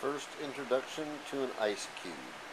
First introduction to an ice cube.